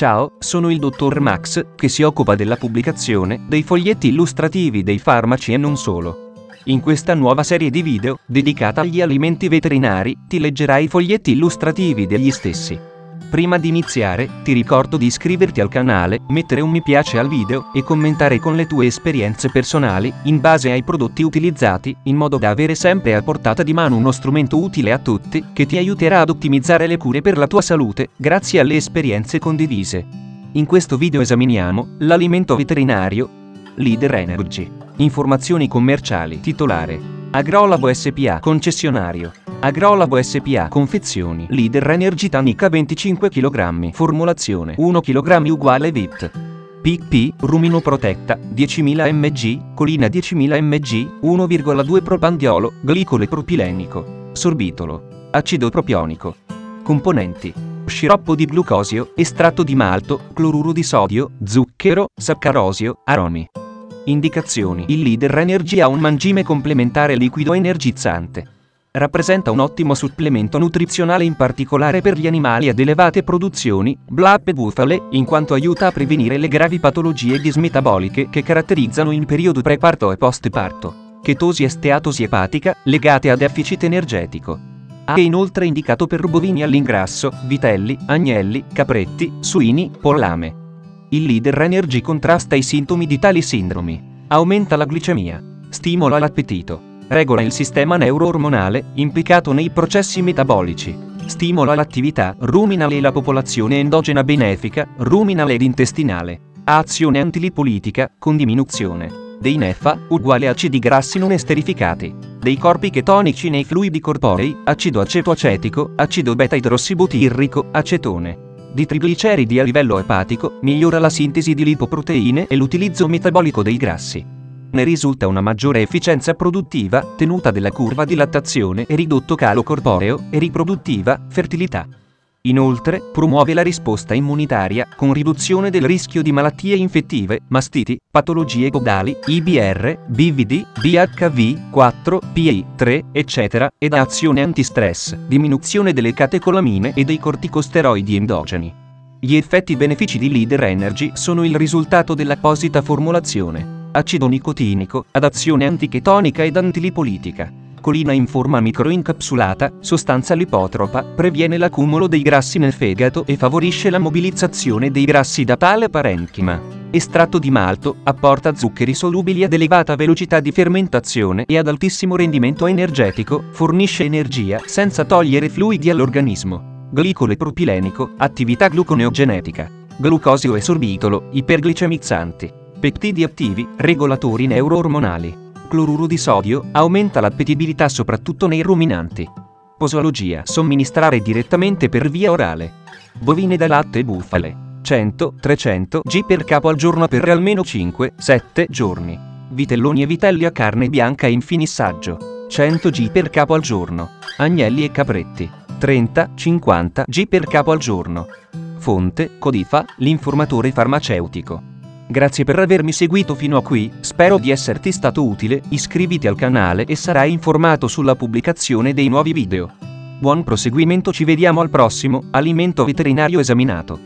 Ciao, sono il dottor Max, che si occupa della pubblicazione dei foglietti illustrativi dei farmaci e non solo. In questa nuova serie di video, dedicata agli alimenti veterinari, ti leggerai i foglietti illustrativi degli stessi. Prima di iniziare, ti ricordo di iscriverti al canale, mettere un mi piace al video e commentare con le tue esperienze personali, in base ai prodotti utilizzati, in modo da avere sempre a portata di mano uno strumento utile a tutti, che ti aiuterà ad ottimizzare le cure per la tua salute, grazie alle esperienze condivise. In questo video esaminiamo l'alimento veterinario Leader Energy. Informazioni commerciali. Titolare. Agrolabo SPA. Concessionario. Agrolabo SPA. Confezioni. Leader Energy Tanica 25 kg. Formulazione. 1 kg uguale VIT. PP, rumino protetta, 10.000 mg, colina 10.000 mg, 1,2 propandiolo, glicole propilenico, sorbitolo, acido propionico. Componenti. Sciroppo di glucosio, estratto di malto, cloruro di sodio, zucchero, saccarosio, aromi. Indicazioni. Il Leader Energy ha un mangime complementare liquido energizzante. Rappresenta un ottimo supplemento nutrizionale in particolare per gli animali ad elevate produzioni, blap e bufale, in quanto aiuta a prevenire le gravi patologie dismetaboliche che caratterizzano il periodo preparto e postparto, chetosi e steatosi epatica, legate a deficit energetico. È inoltre indicato per bovini all'ingrasso, vitelli, agnelli, capretti, suini, pollame. Il Leader Energy contrasta i sintomi di tali sindromi. Aumenta la glicemia. Stimola l'appetito regola il sistema neuroormonale, implicato nei processi metabolici. Stimola l'attività ruminale e la popolazione endogena benefica, ruminale ed intestinale. Ha azione antilipolitica, con diminuzione dei NEFA, uguale acidi grassi non esterificati, dei corpi chetonici nei fluidi corporei, acido acetoacetico, acido beta-idrossibutirrico, acetone. Di trigliceridi a livello epatico, migliora la sintesi di lipoproteine e l'utilizzo metabolico dei grassi. Ne risulta una maggiore efficienza produttiva, tenuta della curva di lattazione e ridotto calo corporeo e riproduttiva, fertilità. Inoltre, promuove la risposta immunitaria, con riduzione del rischio di malattie infettive, mastiti, patologie podali, IBR, BVD, BHV, 4, PI, 3, eccetera, ed azione antistress, diminuzione delle catecolamine e dei corticosteroidi endogeni. Gli effetti benefici di Leader Energy sono il risultato dell'apposita formulazione acido nicotinico, ad azione antichetonica ed antilipolitica. Colina in forma microincapsulata, sostanza lipotropa, previene l'accumulo dei grassi nel fegato e favorisce la mobilizzazione dei grassi da tale parenchima. Estratto di malto, apporta zuccheri solubili ad elevata velocità di fermentazione e ad altissimo rendimento energetico, fornisce energia senza togliere fluidi all'organismo. Glicole propilenico, attività gluconeogenetica. Glucosio e sorbitolo, iperglicemizzanti. Peptidi attivi, regolatori neuroormonali. Cloruro di sodio, aumenta l'appetibilità soprattutto nei ruminanti. Posologia, somministrare direttamente per via orale. Bovine da latte e bufale. 100-300 g per capo al giorno per almeno 5-7 giorni. Vitelloni e vitelli a carne bianca in finissaggio. 100 g per capo al giorno. Agnelli e capretti. 30-50 g per capo al giorno. Fonte, Codifa, l'informatore farmaceutico. Grazie per avermi seguito fino a qui, spero di esserti stato utile, iscriviti al canale e sarai informato sulla pubblicazione dei nuovi video. Buon proseguimento ci vediamo al prossimo, alimento veterinario esaminato.